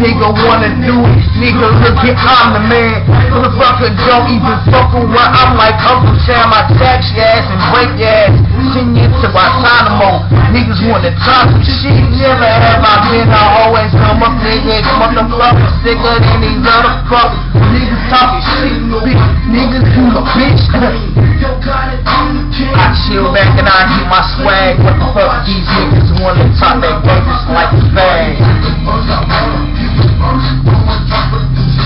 nigga wanna do it. Nigga, look at I'm the man. Motherfucker don't even fuck around. I'm like Uncle Sam, I tax your ass and break your ass. Send you to Guantanamo. Niggas wanna talk some shit. Never have I been, I always come up, nigga. Motherfucker sicker than these other fuckers. Niggas talking shit, bitch. Niggas do the bitch. I chill back and I keep my swag. What the fuck these niggas wanna talk that